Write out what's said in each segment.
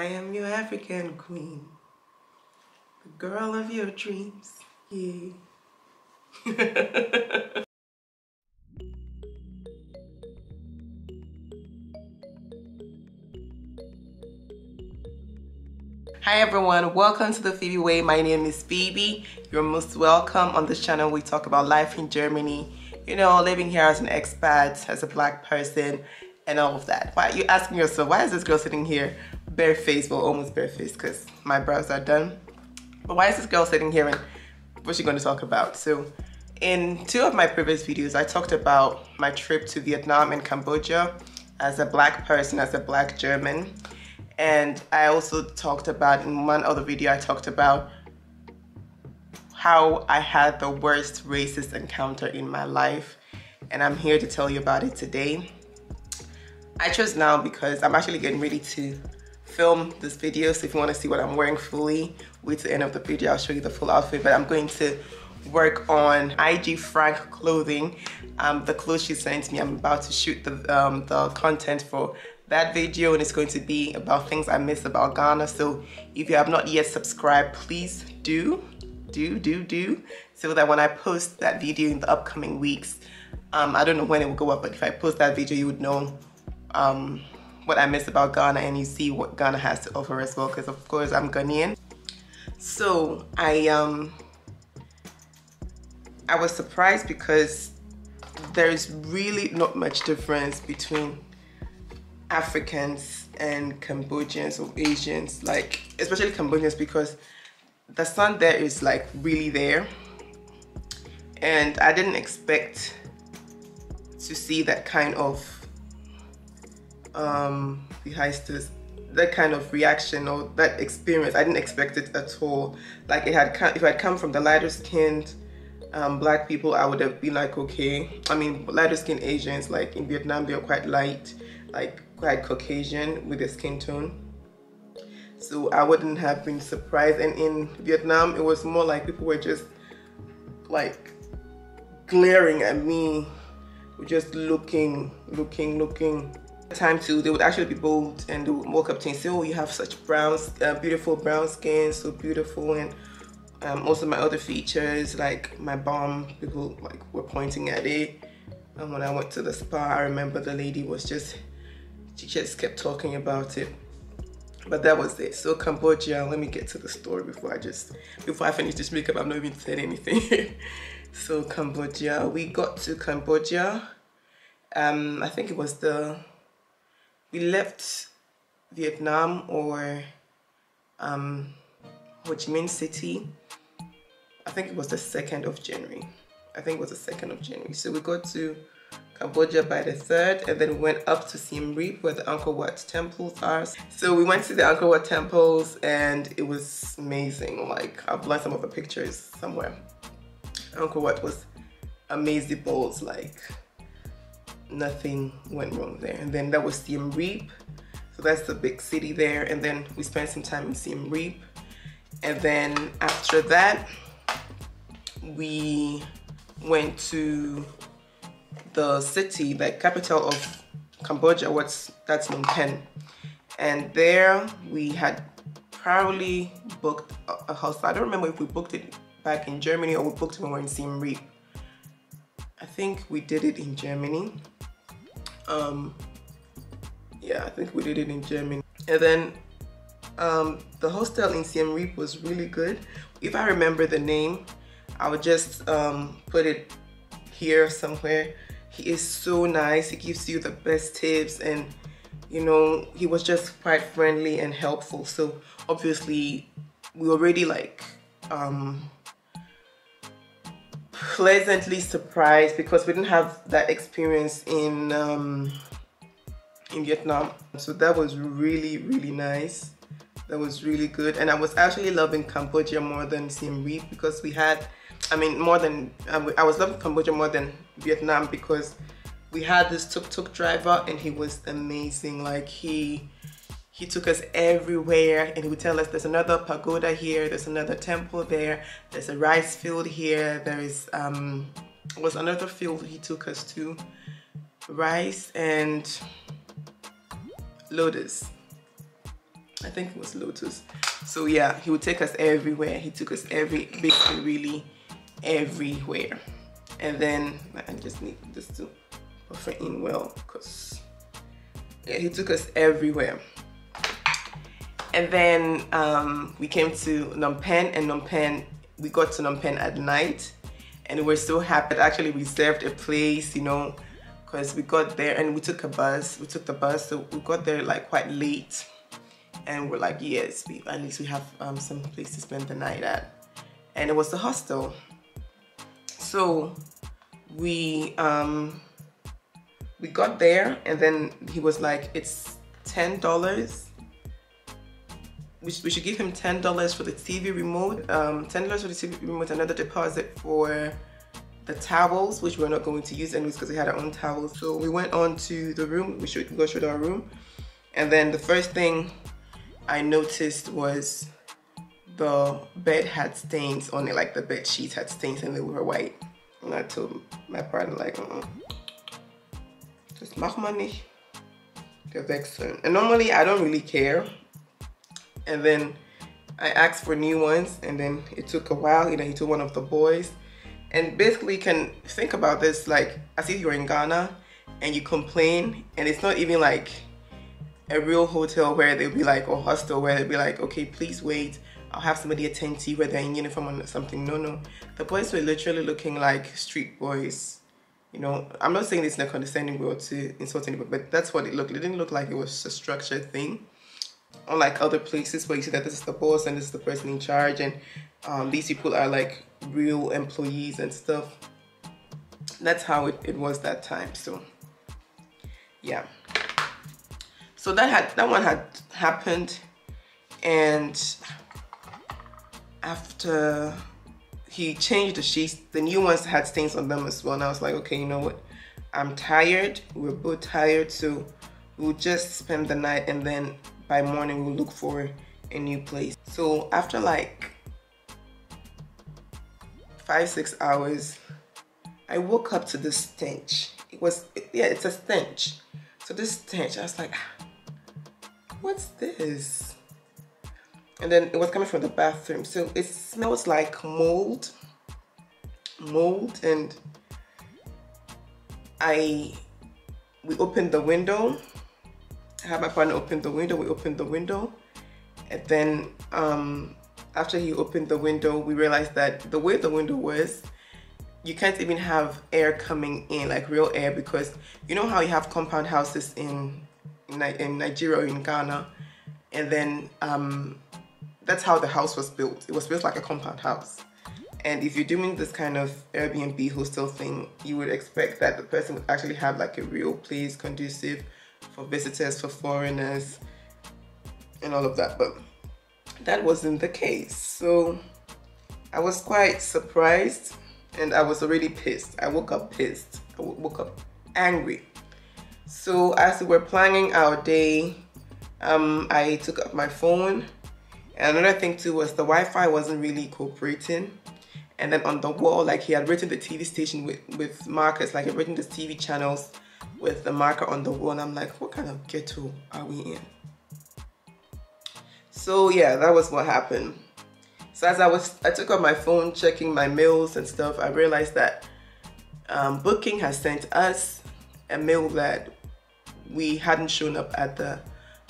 I am your African queen, the girl of your dreams. Yeah. Hi everyone, welcome to the Phoebe Way. My name is Phoebe. You're most welcome. On this channel, we talk about life in Germany, you know, living here as an expat, as a black person, and all of that. Why are you asking yourself, why is this girl sitting here barefaced, well almost barefaced because my brows are done. But why is this girl sitting here and what's she going to talk about? So in two of my previous videos, I talked about my trip to Vietnam and Cambodia as a black person, as a black German. And I also talked about, in one other video, I talked about how I had the worst racist encounter in my life. And I'm here to tell you about it today. I chose now because I'm actually getting ready to film this video. So if you want to see what I'm wearing fully, wait to the end of the video. I'll show you the full outfit. But I'm going to work on IG Frank clothing. Um, the clothes she sent me, I'm about to shoot the, um, the content for that video and it's going to be about things I miss about Ghana. So if you have not yet subscribed, please do, do, do, do, so that when I post that video in the upcoming weeks, um, I don't know when it will go up, but if I post that video, you would know um, what I miss about Ghana and you see what Ghana has to offer as well, because of course I'm Ghanaian. So I, um, I was surprised because there's really not much difference between Africans and Cambodians or Asians, like especially Cambodians because the sun there is like really there. And I didn't expect to see that kind of um behind this that kind of reaction or that experience i didn't expect it at all like it had come if i'd come from the lighter skinned um, black people i would have been like okay i mean lighter skinned asians like in vietnam they're quite light like quite Caucasian with the skin tone. So I wouldn't have been surprised. And in Vietnam, it was more like people were just like glaring at me, just looking, looking, looking. Time too, they would actually be bold and they would walk up to me and say, "Oh, you have such brown, uh, beautiful brown skin, so beautiful." And um, also my other features, like my bum, people like were pointing at it. And when I went to the spa, I remember the lady was just she just kept talking about it. But that was it. So cambodia let me get to the story before i just before i finish this makeup. I've not even said anything. So cambodia we got to cambodia um i think it was the we left vietnam or um ho chi minh city i think it was the 2nd of january i think it was the 2nd of january so we got to Cambodia by the 3rd and then we went up to Siem Reap where the Angkor Wat temples are. So we went to the Angkor Wat temples and it was amazing. Like I've left some of the pictures somewhere. Angkor Wat was amazing balls like nothing went wrong there. And then that was Siem Reap. So that's the big city there. And then we spent some time in Siem Reap. And then after that, we went to the city, the capital of Cambodia, what's that's Phnom Penh. And there we had probably booked a, a house. I don't remember if we booked it back in Germany or we booked it when we were in Siem Reap. I think we did it in Germany. Um, yeah, I think we did it in Germany. And then um, the hostel in Siem Reap was really good. If I remember the name, I would just um, put it here somewhere he is so nice he gives you the best tips and you know he was just quite friendly and helpful so obviously we already like um pleasantly surprised because we didn't have that experience in um in Vietnam. So that was really really nice. That was really good. And I was actually loving Cambodia more than Siem Reap because we had I mean more than I was loving Cambodia more than Vietnam because we had this tuk-tuk driver and he was amazing. Like he he took us everywhere and he would tell us there's another pagoda here there's another temple there there's a rice field here there is um was another field he took us to rice and lotus I think it was Lotus. So yeah, he would take us everywhere. He took us every, basically really everywhere. And then I just need this to buffer in well because yeah, he took us everywhere. And then um, we came to Phnom and Phnom we got to Phnom at night and we were so happy that actually reserved a place, you know, because we got there and we took a bus. We took the bus, so we got there like quite late. And we're like, yes, we, at least we have um, some place to spend the night at. And it was the hostel. So we um, we got there and then he was like, it's $10 we, we should give him $10 for the TV remote, um, $10 for the TV remote, another deposit for the towels, which we're not going to use anyways because we had our own towels. So we went on to the room, we should go show our room. And then the first thing I noticed was the bed had stains on it, like the bed sheets had stains and they were white. And I told my partner like, uh -uh. just mach man nicht. And normally I don't really care and then I asked for new ones and then it took a while, you know, he told one of the boys. And basically can think about this like as if you're in Ghana and you complain and it's not even like a real hotel where they'll be like, or hostel where they'll be like, okay, please wait. I'll have somebody attend to you whether they're in uniform or something. No, no. The boys were literally looking like street boys. You know, I'm not saying this in a condescending way or to insult anybody, but that's what it looked. It didn't look like it was a structured thing unlike other places where you see that this is the boss and this is the person in charge and um, these people are like real employees and stuff. That's how it, it was that time so yeah. So that had that one had happened and after he changed the sheets the new ones had stains on them as well and I was like okay you know what? I'm tired. We're both tired so we'll just spend the night and then by morning we'll look for a new place. So after like five, six hours, I woke up to this stench. It was, yeah, it's a stench. So this stench, I was like, ah, what's this? And then it was coming from the bathroom. So it smells like mold, mold. And I, we opened the window I had my partner open the window, we opened the window. And then um, after he opened the window, we realized that the way the window was, you can't even have air coming in, like real air, because you know how you have compound houses in, in Nigeria or in Ghana, and then um, that's how the house was built. It was built like a compound house. And if you're doing this kind of Airbnb hostel thing, you would expect that the person would actually have like a real place conducive for visitors, for foreigners, and all of that. But that wasn't the case. So I was quite surprised and I was already pissed. I woke up pissed. I woke up angry. So as we were planning our day, um, I took up my phone. And another thing too was the Wi-Fi wasn't really cooperating. And then on the wall, like he had written the TV station with, with markers, like he had written the TV channels with the marker on the wall and I'm like, what kind of ghetto are we in? So yeah, that was what happened. So as I was, I took out my phone checking my mails and stuff, I realized that um, Booking has sent us a mail that we hadn't shown up at the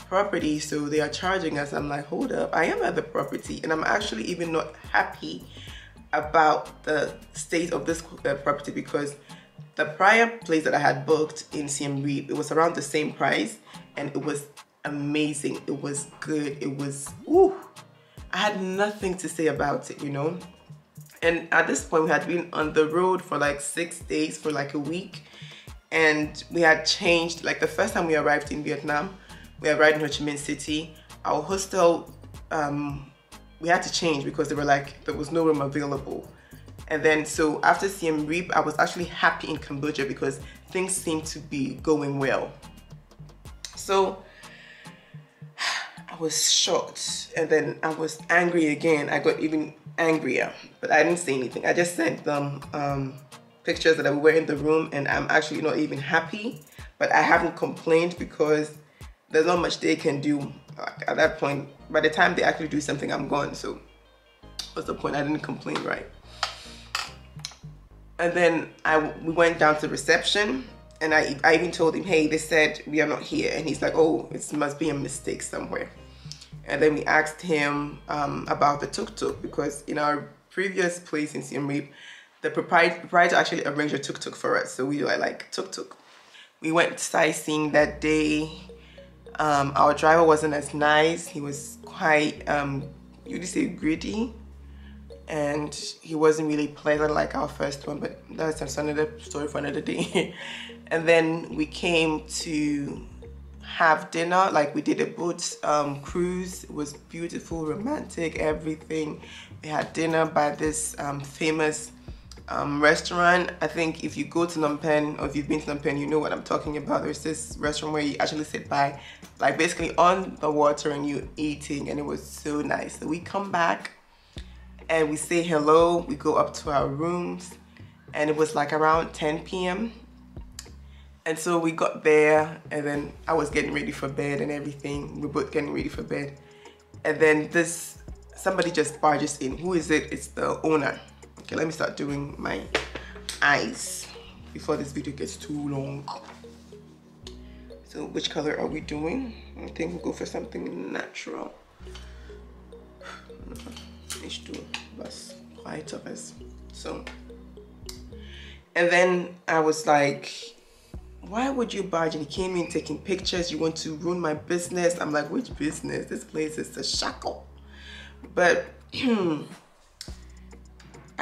property, so they are charging us. I'm like, hold up, I am at the property and I'm actually even not happy about the state of this uh, property because the prior place that I had booked in Siem Reap, it was around the same price and it was amazing. It was good. It was, ooh, I had nothing to say about it, you know? And at this point, we had been on the road for like six days, for like a week. And we had changed, like the first time we arrived in Vietnam, we arrived in Ho Chi Minh City. Our hostel, um, we had to change because they were like, there was no room available. And then so after Siem Reap, I was actually happy in Cambodia because things seemed to be going well. So I was shocked and then I was angry again. I got even angrier, but I didn't say anything. I just sent them um, pictures that I were in the room and I'm actually not even happy, but I haven't complained because there's not much they can do at that point, by the time they actually do something, I'm gone. So what's the point? I didn't complain, right? And then I we went down to reception and I, I even told him, hey, they said we are not here. And he's like, oh, it must be a mistake somewhere. And then we asked him um, about the tuk-tuk because in our previous place in Siem Reap, the proprietor, actually arranged a tuk-tuk for us. So we were like, tuk-tuk. We went sightseeing that day. Um, our driver wasn't as nice. He was quite, um, you say greedy and he wasn't really pleasant like our first one but that's another story for another day. And then we came to have dinner like we did a boat um, cruise. It was beautiful romantic everything. We had dinner by this um, famous um, restaurant. I think if you go to Phnom Penh or if you've been to Phnom Penh you know what I'm talking about. There's this restaurant where you actually sit by like basically on the water and you're eating and it was so nice. So we come back and we say hello we go up to our rooms and it was like around 10 p.m and so we got there and then I was getting ready for bed and everything. We are both getting ready for bed. And then this, somebody just barges in. Who is it? It's the owner. Okay, let me start doing my eyes before this video gets too long. So which color are we doing? I think we'll go for something natural. H2 bus white up so. And then I was like, why would you barge and he came in taking pictures. You want to ruin my business? I'm like which business? This place is a shackle. But i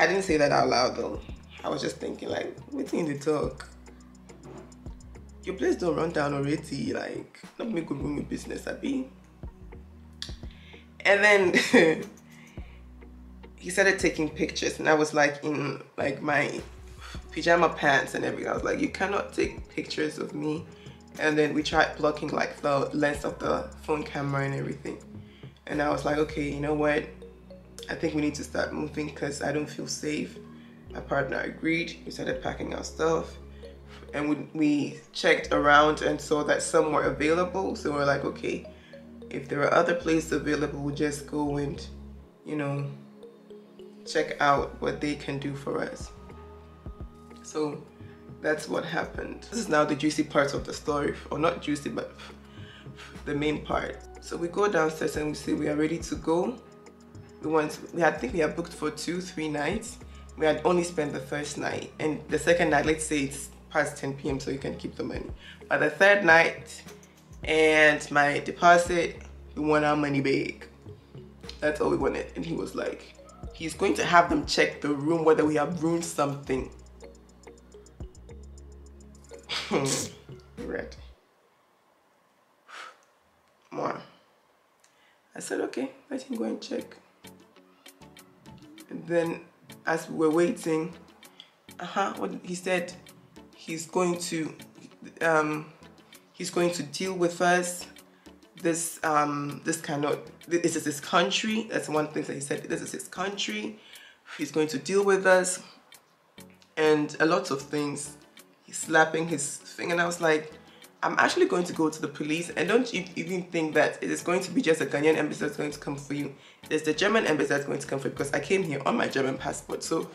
didn't say that out loud though. I was just thinking like what's in the talk. Your place don't run down already like not me go ruin your business i be and then he started taking pictures and i was like in like my pajama pants and everything. I was like, you cannot take pictures of me. And then we tried blocking like the lens of the phone camera and everything. And I was like, okay, you know what? I think we need to start moving because I don't feel safe. My partner agreed. We started packing our stuff. And we, we checked around and saw that some were available. So we're like, okay, if there are other places available, we'll just go and, you know, check out what they can do for us. So that's what happened. This is now the juicy part of the story, or not juicy, but the main part. So we go downstairs and we say we are ready to go. We want, we had, I think we had booked for two, three nights. We had only spent the first night and the second night, let's say it's past 10 p.m. so you can keep the money. But the third night and my deposit, we want our money back. That's all we wanted. And he was like, he's going to have them check the room whether we have ruined something Ready. More. I said, okay, let him go and check. And then as we were waiting, uh-huh, what he said he's going to um he's going to deal with us this um this cannot this is his country that's one thing that he said this is his country he's going to deal with us and a lot of things he's slapping his and I was like I'm actually going to go to the police and don't even think that it is going to be just a Ghanaian embassy that's going to come for you. There's the German embassy that's going to come for you because I came here on my German passport. So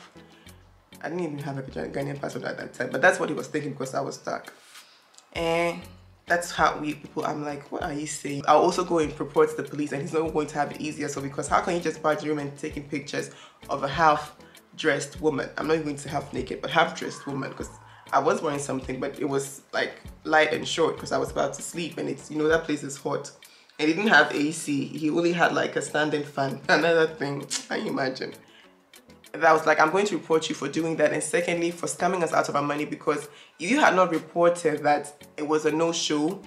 I didn't even have a Ghanaian passport at that time. But that's what he was thinking because I was stuck. And that's how we people, I'm like, what are you saying? I'll also go and report to the police and he's not going to have it easier. So because how can you just barge room and taking pictures of a half dressed woman? I'm not even going to half naked, but half dressed woman because I was wearing something, but it was like light and short because I was about to sleep and it's, you know, that place is hot. And he didn't have AC. He only had like a standing fan. Another thing, can you imagine? I was like, I'm going to report you for doing that. And secondly, for scamming us out of our money because if you had not reported that it was a no-show,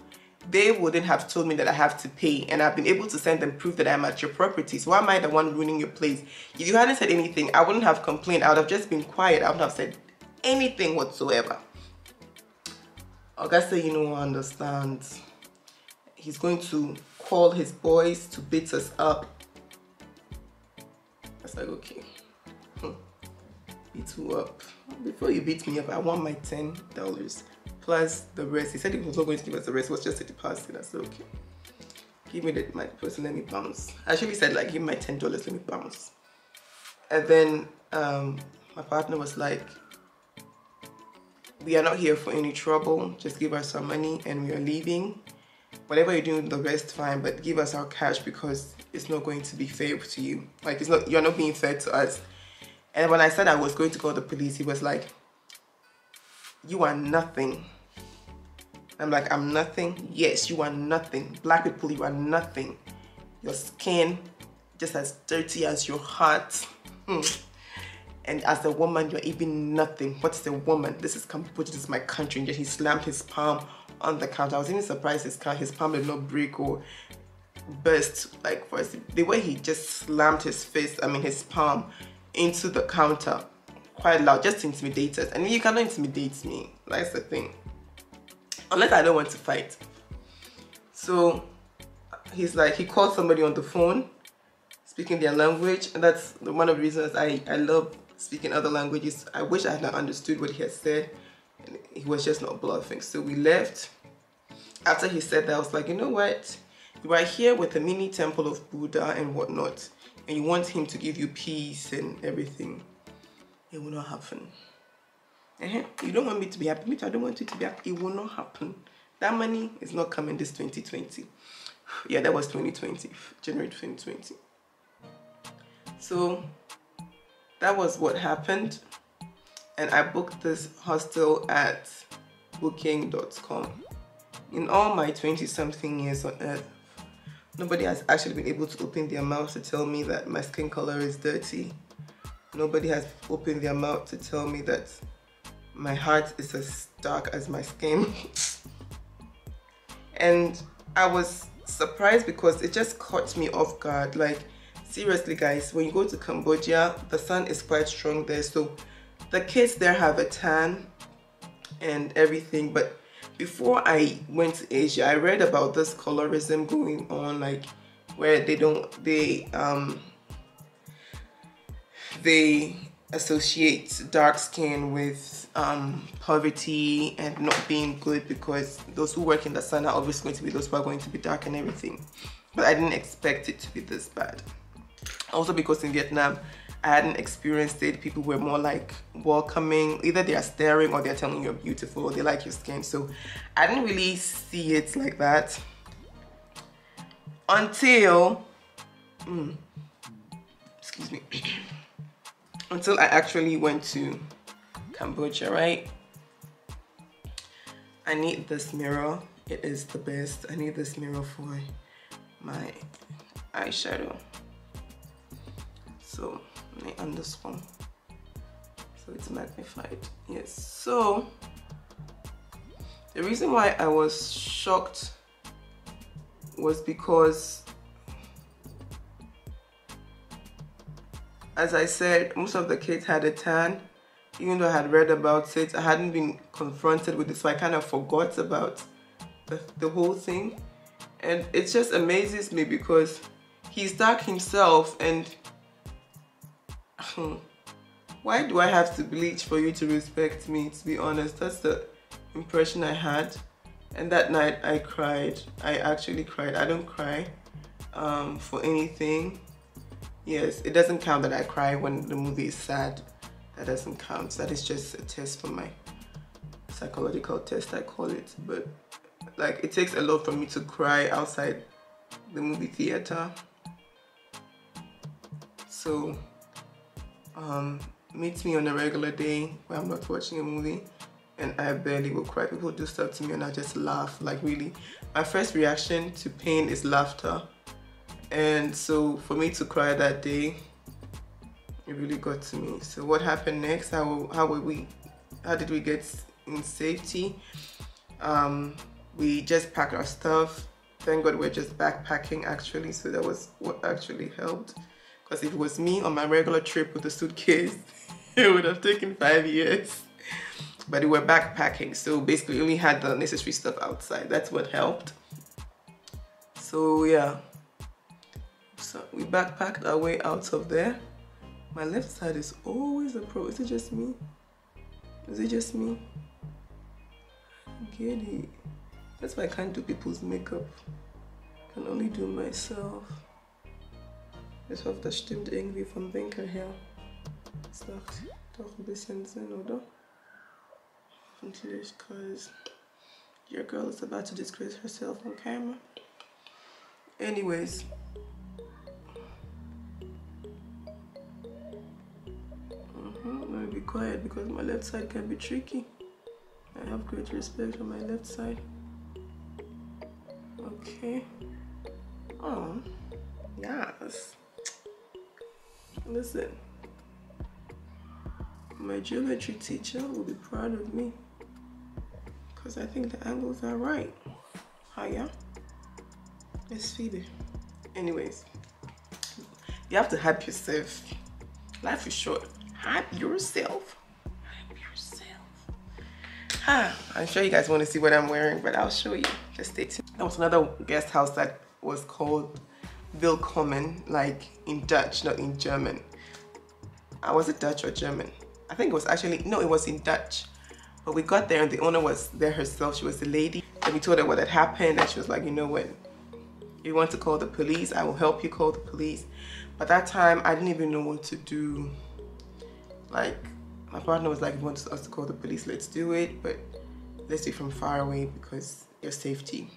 they wouldn't have told me that I have to pay and I've been able to send them proof that I'm at your property. So why am I the one ruining your place? If you hadn't said anything, I wouldn't have complained. I would have just been quiet. I would have said anything whatsoever. Augusta, you know, understands. He's going to call his boys to beat us up. Was like, okay. You up. Before you beat me up, I want my $10 plus the rest. He said he was not going to give us the rest, it was just a deposit. I said, okay. give me the, my person, let me bounce. I actually said like, give me my $10, let me bounce. And then um, my partner was like, we are not here for any trouble. Just give us some money and we are leaving. Whatever you're doing the rest, fine, but give us our cash because it's not going to be fair to you. Like it's not, you're not being fair to us. And when I said I was going to call the police, he was like, you are nothing. I'm like, I'm nothing. Yes, you are nothing. Black people, you are nothing. Your skin just as dirty as your heart. Hmm. And as a woman, you're even nothing. What is a woman? This is Cambodia, this is my country. And yet he slammed his palm on the counter. I was even surprised his, his palm did not break or burst. Like for the way he just slammed his face, I mean his palm, into the counter quite loud, just to intimidate us. And you cannot intimidate me. That's the thing. Unless I don't want to fight. So he's like, he called somebody on the phone speaking their language and that's one of the reasons I, I love speaking other languages. I wish I had not understood what he had said. He was just not bluffing. So we left. After he said that, I was like, you know what? You are here with a mini temple of Buddha and whatnot, and you want him to give you peace and everything. It will not happen. Uh -huh. You don't want me to be happy. I don't want you to be happy. It will not happen. That money is not coming this 2020. Yeah, that was 2020, January 2020. So that was what happened and I booked this hostel at booking.com. In all my 20 something years on earth, nobody has actually been able to open their mouth to tell me that my skin color is dirty. Nobody has opened their mouth to tell me that my heart is as dark as my skin. and I was surprised because it just caught me off guard. Like, seriously guys when you go to cambodia the sun is quite strong there so the kids there have a tan and everything but before i went to asia i read about this colorism going on like where they don't they um they associate dark skin with um, poverty and not being good because those who work in the sun are obviously going to be those who are going to be dark and everything. But I didn't expect it to be this bad. Also because in Vietnam I hadn't experienced it. People were more like welcoming. Either they are staring or they're telling you you're beautiful or they like your skin. So I didn't really see it like that until mm, excuse me until I actually went to Cambodia right? I need this mirror. It is the best. I need this mirror for my eyeshadow. So on this one. So it's magnified yes. So the reason why I was shocked was because as I said most of the kids had a tan. Even though I had read about it I hadn't been confronted with it so I kind of forgot about the, the whole thing. And it just amazes me because he's dark himself and Hmm. why do I have to bleach for you to respect me to be honest? That's the impression I had. And that night I cried. I actually cried. I don't cry um, for anything. Yes it doesn't count that I cry when the movie is sad. That doesn't count. That is just a test for my psychological test I call it. But like it takes a lot for me to cry outside the movie theater. So um, meets me on a regular day when I'm not watching a movie and I barely will cry. People do stuff to me and I just laugh, like really. My first reaction to pain is laughter. And so for me to cry that day, it really got to me. So what happened next? How, how were we, how did we get in safety? Um, we just packed our stuff. Thank God we're just backpacking actually. So that was what actually helped. Because if it was me on my regular trip with a suitcase, it would have taken five years. But we were backpacking, so basically we only had the necessary stuff outside. That's what helped. So yeah, so we backpacked our way out of there. My left side is always a pro. Is it just me? Is it just me? Get it. That's why I can't do people's makeup. I can only do myself. Ich hoffe, das stimmt irgendwie vom Winkel her. Das macht doch ein bisschen Sinn, oder? Hoffentlich, because your girl is about to disgrace herself on camera. Anyways. Mm -hmm. I'm gonna be quiet because my left side can be tricky. I have great respect for my left side. Okay. Listen, my geometry teacher will be proud of me because I think the angles are right. Hiya. It's Phoebe. Anyways, you have to hype yourself. Life is short. Hype yourself. Hype yourself. Ah, I'm sure you guys want to see what I'm wearing, but I'll show you. Just stay tuned. That was another guest house that was called Willkommen, like in Dutch, not in German. I was it Dutch or German? I think it was actually, no, it was in Dutch. But we got there and the owner was there herself. She was the lady. And we told her what had happened. And she was like, you know what? If you want to call the police, I will help you call the police. But that time, I didn't even know what to do. Like, my partner was like, if you want us to call the police, let's do it. But let's do it from far away because your safety.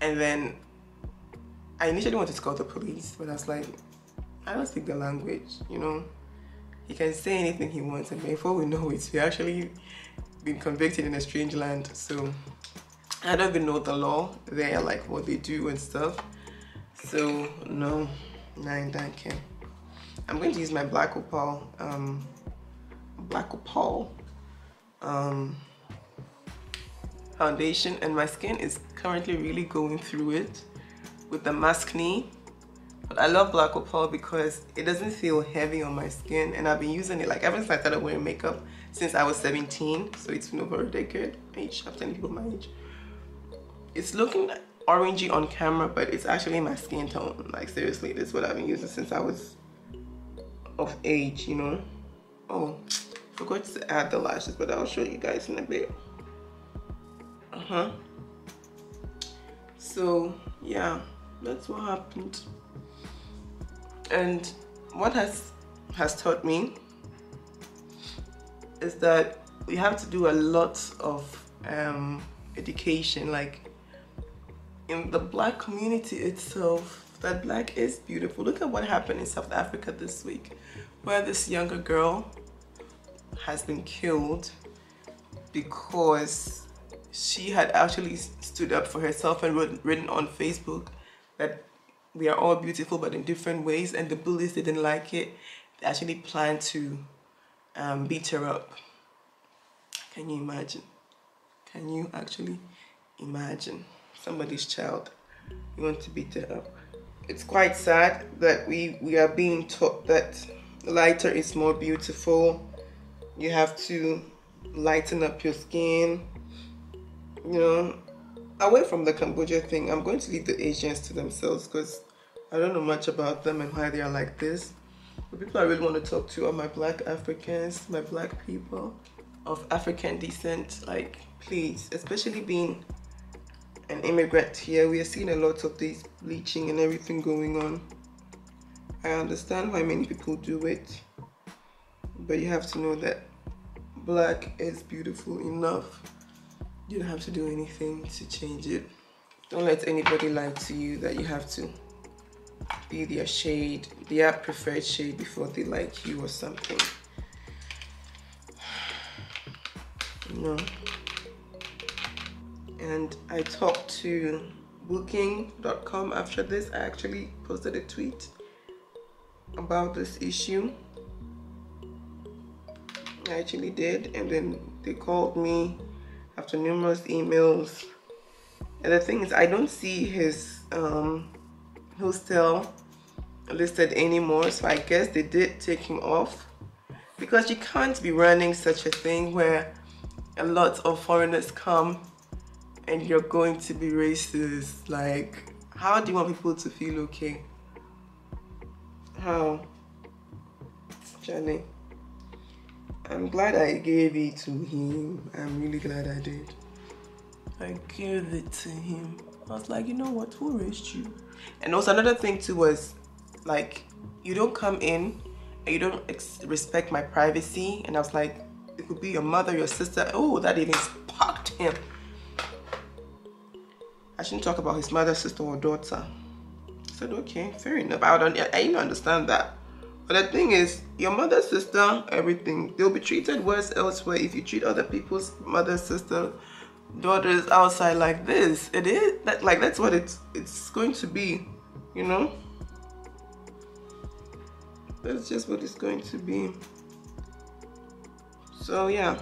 And then I initially wanted to call the police, but I was like, I don't speak the language, you know. He can say anything he wants, and before we know it, we actually been convicted in a strange land. So I don't even know the law there, like what they do and stuff. So no, nine thank you. I'm going to use my black opal, um, black opal um, foundation, and my skin is currently really going through it with the Maskne. But I love Black Opal because it doesn't feel heavy on my skin and I've been using it like ever since I started wearing makeup since I was 17. So it's been over a decade age. I'm telling people my age. It's looking orangey on camera, but it's actually my skin tone. Like seriously, this is what I've been using since I was of age, you know. Oh, forgot to add the lashes, but I'll show you guys in a bit. Uh-huh. So, yeah that's what happened. And what has has taught me is that we have to do a lot of um, education like in the black community itself that black is beautiful. Look at what happened in South Africa this week where this younger girl has been killed because she had actually stood up for herself and written on Facebook that we are all beautiful but in different ways and the bullies didn't like it. They actually planned to um, beat her up. Can you imagine? Can you actually imagine somebody's child? You want to beat her up. It's quite sad that we we are being taught that lighter is more beautiful. You have to lighten up your skin you know away from the Cambodia thing, I'm going to leave the Asians to themselves because I don't know much about them and why they are like this. The people I really want to talk to are my black Africans, my black people of African descent. Like, please, especially being an immigrant here, we are seeing a lot of this bleaching and everything going on. I understand why many people do it, but you have to know that black is beautiful enough you don't have to do anything to change it. Don't let anybody lie to you that you have to be their shade, their preferred shade before they like you or something. No. And I talked to booking.com after this. I actually posted a tweet about this issue. I actually did, and then they called me after numerous emails. And the thing is, I don't see his um, hostel listed anymore, so I guess they did take him off because you can't be running such a thing where a lot of foreigners come and you're going to be racist. Like, how do you want people to feel okay? How? Johnny. I'm glad I gave it to him. I'm really glad I did. I gave it to him. I was like, you know what? Who raised you? And also another thing too was like, you don't come in and you don't respect my privacy. And I was like, it could be your mother, your sister. Oh, that even sparked him. I shouldn't talk about his mother, sister, or daughter. I said, okay, fair enough. I don't, I even understand that. But the thing is, your mother, sister, everything, they'll be treated worse elsewhere if you treat other people's mother, sister, daughters outside like this. It is that like that's what it's it's going to be, you know. That's just what it's going to be. So yeah.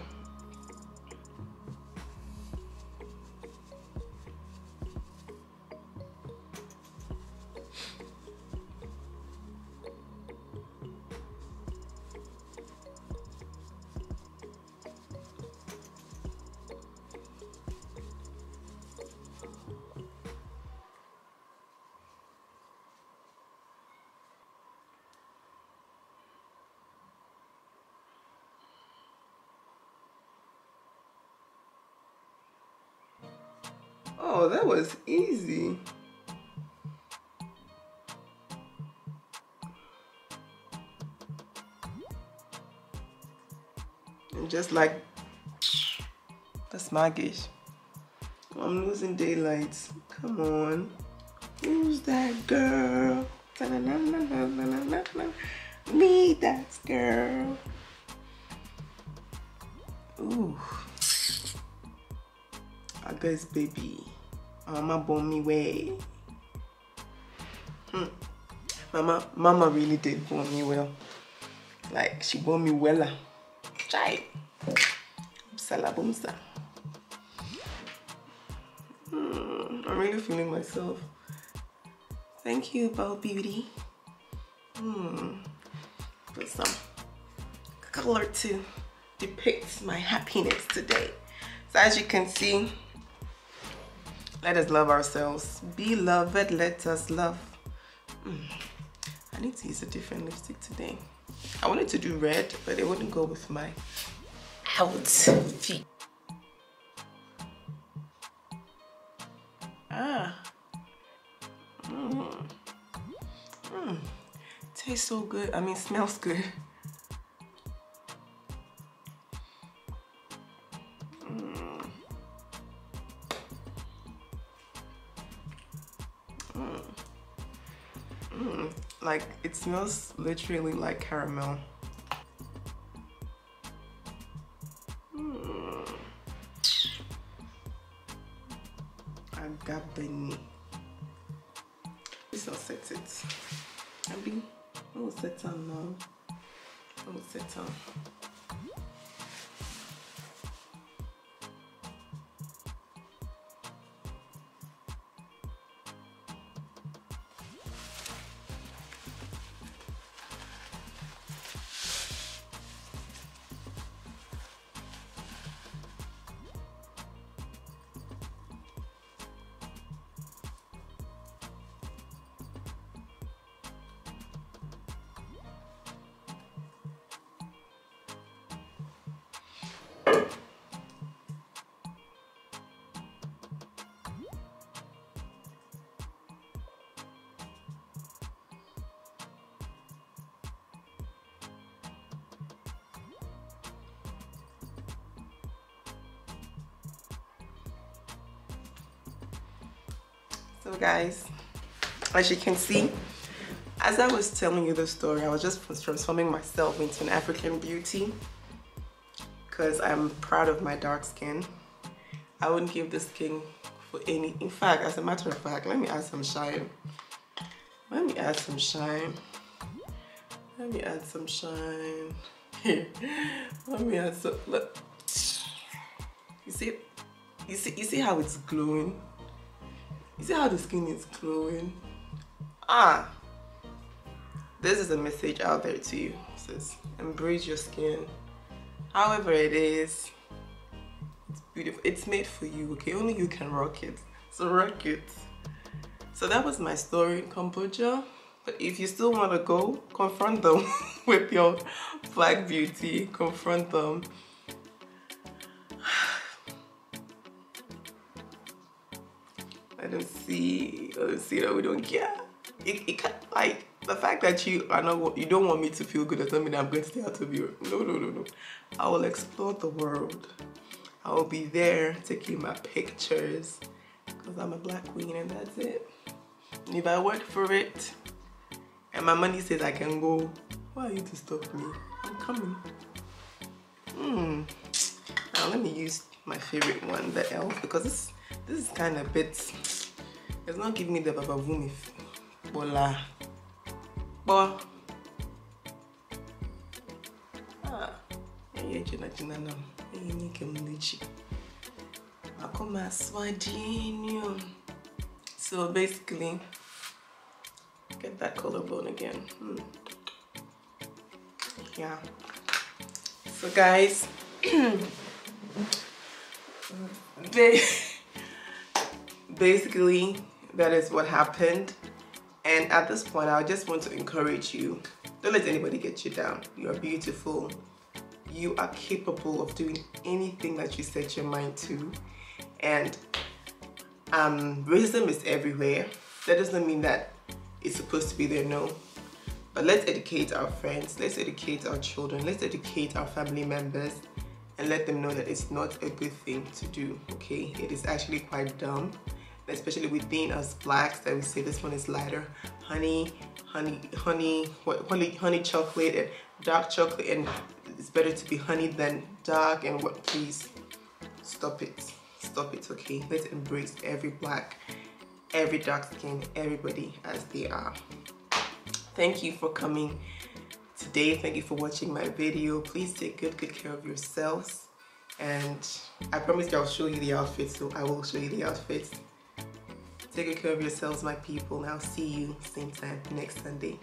Like that's maggish. I'm losing daylight. Come on. Who's that girl? Me, that girl. Ooh. I guess baby. Mama born me way. Hmm. Mama, Mama really did born me well. Like she born me well. Chai. Salabumsa. Hmm. I'm really feeling myself. Thank you, Bow Beauty. Hmm. Put some color to depict my happiness today. So as you can see, let us love ourselves. Beloved, let us love. Mm. I need to use a different lipstick today. I wanted to do red, but it wouldn't go with my outfit. Ah. Mmm. Mmm. Tastes so good. I mean, smells good. Mm. Mm. Mm. like it smells literally like caramel agabeni this will set it. Abi no set am now. No set am guys as you can see as I was telling you the story I was just transforming myself into an African beauty because I'm proud of my dark skin. I wouldn't give this skin for any in fact as a matter of fact let me add some shine. Let me add some shine. Let me add some shine. Let me add some look you see you see you see how it's glowing you see how the skin is glowing? Ah, this is a message out there to you. It says, embrace your skin. However it is, it's beautiful. It's made for you, okay? Only you can rock it. So rock it. So that was my story in Cambodia. But if you still want to go, confront them with your black beauty. Confront them. See, I don't see that we don't care. It, it can't, like, the fact that you are not, you don't want me to feel good doesn't mean I'm going to stay out of you. No, no, no, no. I will explore the world. I will be there taking my pictures because I'm a black queen and that's it. And if I work for it and my money says I can go, why are you to stop me? I'm coming. Hmm. Now let me use my favorite one, the elf, because this this is kind of a bit. It's not giving me the baba vumi. Bola. But ah, yeah, jina jina nam. Yeah, ni kemunichi. Akoma swadinyo. So basically, get that collarbone again. Hmm. Yeah. So guys, basically that is what happened. And at this point, I just want to encourage you. Don't let anybody get you down. You are beautiful. You are capable of doing anything that you set your mind to. And um, racism is everywhere. That doesn't mean that it's supposed to be there, no. But let's educate our friends, let's educate our children, let's educate our family members and let them know that it's not a good thing to do, okay? It is actually quite dumb, especially within us blacks that we say this one is lighter. Honey, honey, honey, what, honey, honey chocolate and dark chocolate and it's better to be honey than dark and what, please stop it, stop it, okay? Let's embrace every black, every dark skin, everybody as they are. Thank you for coming today. Thank you for watching my video. Please take good good care of yourselves and i promised i'll show you the outfits so i will show you the outfits take care of yourselves my people. And i'll see you same time next sunday.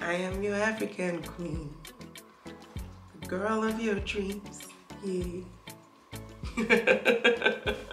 I am your African queen, the girl of your dreams, yeah.